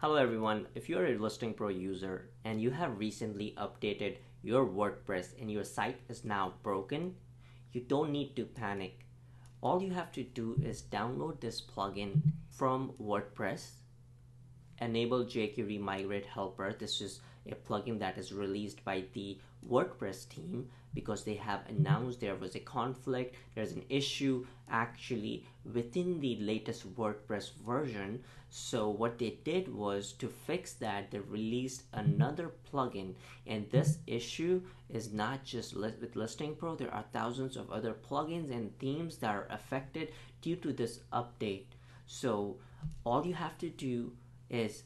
Hello everyone, if you're a Listing Pro user and you have recently updated your WordPress and your site is now broken, you don't need to panic. All you have to do is download this plugin from WordPress, enable jQuery Migrate Helper. This is a plugin that is released by the WordPress team because they have announced there was a conflict, there's an issue actually within the latest WordPress version. So what they did was to fix that, they released another plugin and this issue is not just with Listing Pro, there are thousands of other plugins and themes that are affected due to this update. So all you have to do is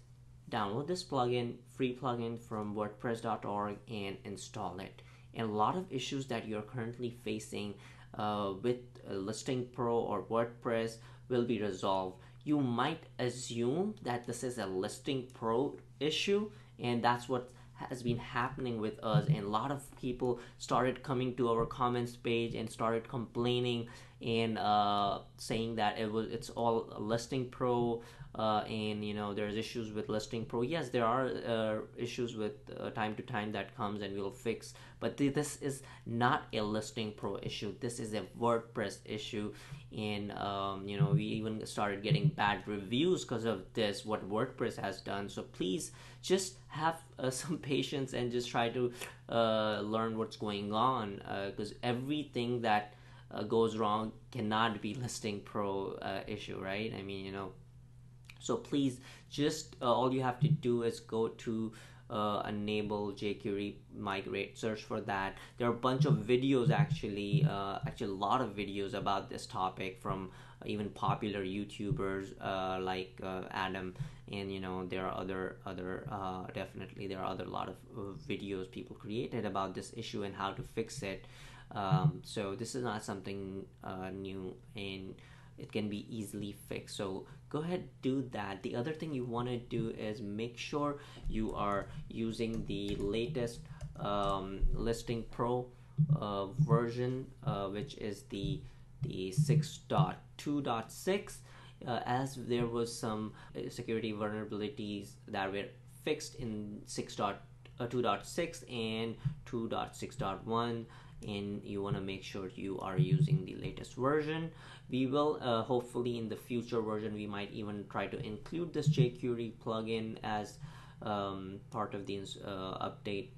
download this plugin, free plugin from wordpress.org and install it. And a lot of issues that you're currently facing uh, with Listing Pro or WordPress will be resolved. You might assume that this is a Listing Pro issue and that's what has been happening with us and a lot of people started coming to our comments page and started complaining and uh, saying that it was it's all listing pro uh, and you know there's issues with listing pro. Yes there are uh, issues with uh, time to time that comes and we'll fix but th- this is not a listing pro issue. This is a wordpress issue and um, you know we even started getting bad reviews because of this what wordpress has done. So please just have uh, some patience and just try to uh, learn what's going on because everything that uh, goes wrong cannot be listing pro uh, issue right? I mean you know. So please just uh, all you have to do is go to uh, enable jQuery migrate search for that. There are a bunch of videos actually uh, actually a lot of videos about this topic from even popular youtubers uh, like uh, adam. And you know there are other other uh, definitely there are other lot of videos people created about this issue and how to fix it. Um, so this is not something new and it can be easily fixed. So go ahead do that. The other thing you want to do is make sure you are using the latest um, listing pro uh, version uh, which is the the 6.2.6 uh, as there was some uh, security vulnerabilities that were fixed in 6.2.6 uh, and 2.6.1 and you want to make sure you are using the latest version. We will uh, hopefully in the future version we might even try to include this jQuery plugin as um, part of the uh, update.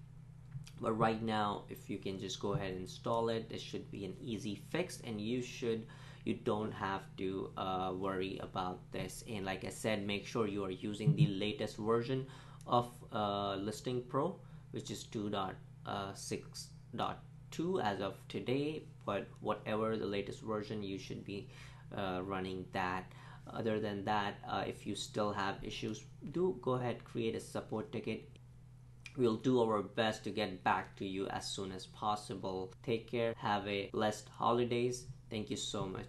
But right now if you can just go ahead and install it it should be an easy fix and you should you don't have to uh, worry about this. And like I said make sure you are using the latest version of uh, listing pro which is 2.6.2 2 as of today but whatever the latest version you should be uh, running that. Other than that uh, if you still have issues do go ahead create a support ticket. We'll do our best to get back to you as soon as possible. Take care. Have a blessed holidays. Thank you so much